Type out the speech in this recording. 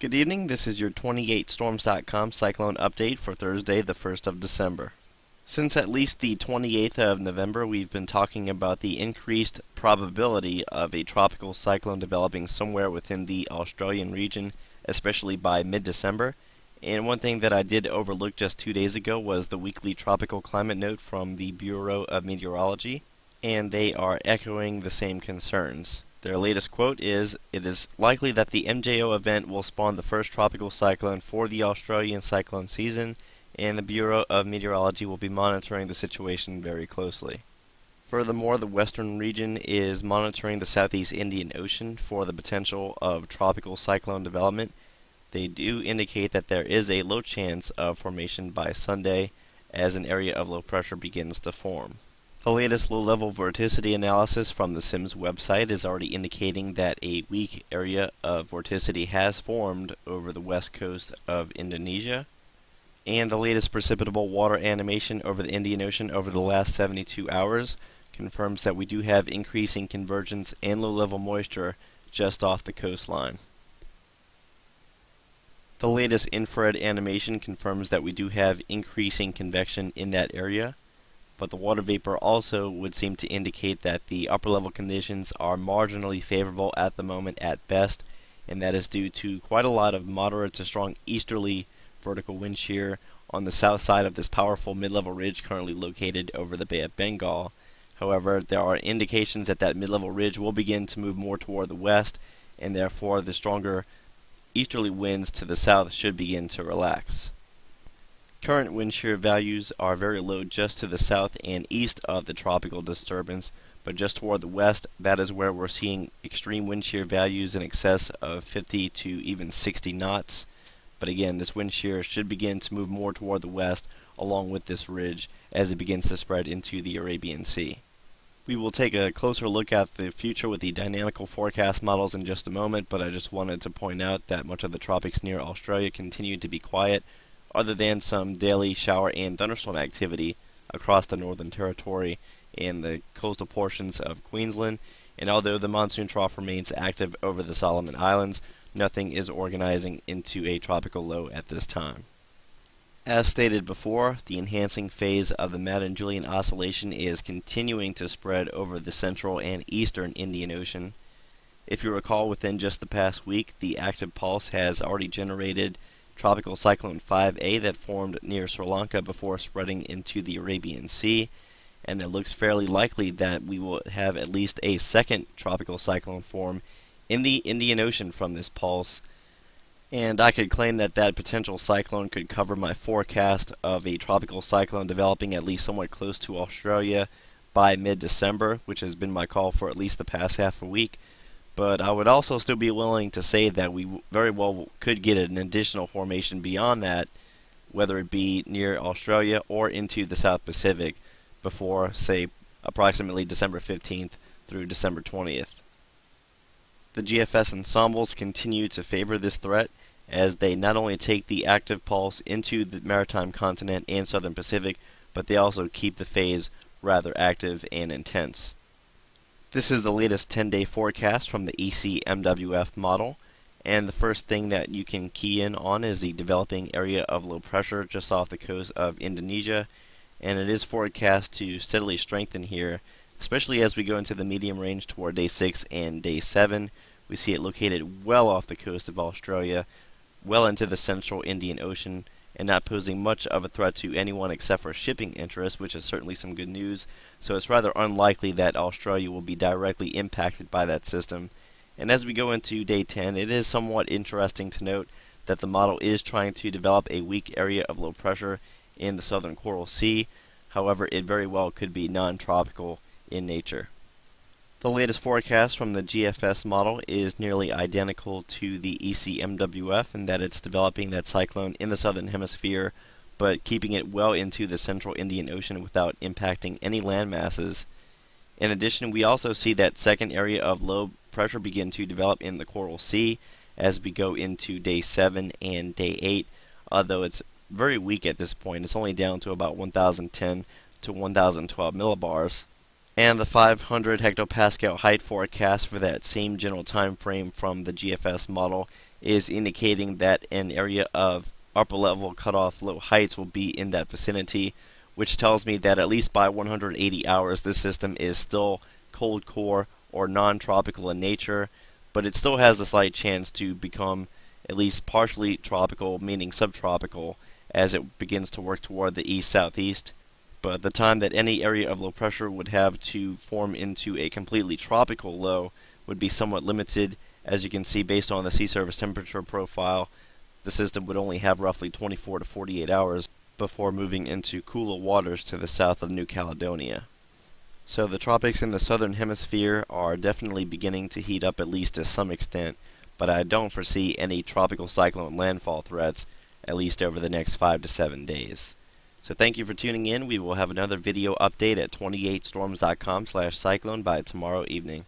Good evening. This is your 28storms.com cyclone update for Thursday, the 1st of December. Since at least the 28th of November, we've been talking about the increased probability of a tropical cyclone developing somewhere within the Australian region, especially by mid December. And one thing that I did overlook just two days ago was the weekly tropical climate note from the Bureau of Meteorology, and they are echoing the same concerns. Their latest quote is It is likely that the MJO event will spawn the first tropical cyclone for the Australian cyclone season, and the Bureau of Meteorology will be monitoring the situation very closely. Furthermore, the western region is monitoring the southeast Indian Ocean for the potential of tropical cyclone development. They do indicate that there is a low chance of formation by Sunday as an area of low pressure begins to form. The latest low-level vorticity analysis from the CIMSS website is already indicating that a weak area of vorticity has formed over the west coast of Indonesia. And the latest precipitable water animation over the Indian Ocean over the last 72 hours confirms that we do have increasing convergence and low-level moisture just off the coastline. The latest infrared animation confirms that we do have increasing convection in that area but the water vapor also would seem to indicate that the upper level conditions are marginally favorable at the moment at best, and that is due to quite a lot of moderate to strong easterly vertical wind shear on the south side of this powerful mid-level ridge currently located over the Bay of Bengal. However, there are indications that that mid-level ridge will begin to move more toward the west, and therefore the stronger easterly winds to the south should begin to relax. Current wind shear values are very low just to the south and east of the tropical disturbance, but just toward the west, that is where we're seeing extreme wind shear values in excess of 50 to even 60 knots. But again, this wind shear should begin to move more toward the west along with this ridge as it begins to spread into the Arabian Sea. We will take a closer look at the future with the dynamical forecast models in just a moment, but I just wanted to point out that much of the tropics near Australia continue to be quiet, other than some daily shower and thunderstorm activity across the Northern Territory and the coastal portions of Queensland. And although the monsoon trough remains active over the Solomon Islands, nothing is organizing into a tropical low at this time. As stated before, the enhancing phase of the Madden-Julian Oscillation is continuing to spread over the central and eastern Indian Ocean. If you recall, within just the past week, the active pulse has already generated Tropical Cyclone 5A that formed near Sri Lanka before spreading into the Arabian Sea, and it looks fairly likely that we will have at least a second tropical cyclone form in the Indian Ocean from this pulse. And I could claim that that potential cyclone could cover my forecast of a tropical cyclone developing at least somewhat close to Australia by mid-December, which has been my call for at least the past half a week but I would also still be willing to say that we very well could get an additional formation beyond that, whether it be near Australia or into the South Pacific before, say, approximately December 15th through December 20th. The GFS ensembles continue to favor this threat as they not only take the active pulse into the maritime continent and southern Pacific, but they also keep the phase rather active and intense. This is the latest 10-day forecast from the ECMWF model. And the first thing that you can key in on is the developing area of low pressure just off the coast of Indonesia. And it is forecast to steadily strengthen here, especially as we go into the medium range toward day 6 and day 7. We see it located well off the coast of Australia, well into the central Indian Ocean, and not posing much of a threat to anyone except for shipping interests, which is certainly some good news. So it's rather unlikely that Australia will be directly impacted by that system. And as we go into day 10, it is somewhat interesting to note that the model is trying to develop a weak area of low pressure in the southern Coral Sea. However, it very well could be non-tropical in nature. The latest forecast from the GFS model is nearly identical to the ECMWF in that it's developing that cyclone in the southern hemisphere, but keeping it well into the central Indian Ocean without impacting any land masses. In addition, we also see that second area of low pressure begin to develop in the Coral Sea as we go into day 7 and day 8, although it's very weak at this point. It's only down to about 1010 to 1012 millibars and the 500 hectopascal height forecast for that same general time frame from the GFS model is indicating that an area of upper level cutoff low heights will be in that vicinity, which tells me that at least by 180 hours this system is still cold core or non-tropical in nature, but it still has a slight chance to become at least partially tropical, meaning subtropical, as it begins to work toward the east-southeast. But the time that any area of low pressure would have to form into a completely tropical low would be somewhat limited. As you can see, based on the sea surface temperature profile, the system would only have roughly 24 to 48 hours before moving into cooler waters to the south of New Caledonia. So the tropics in the southern hemisphere are definitely beginning to heat up at least to some extent, but I don't foresee any tropical cyclone landfall threats at least over the next 5 to 7 days. So thank you for tuning in. We will have another video update at 28storms.com slash cyclone by tomorrow evening.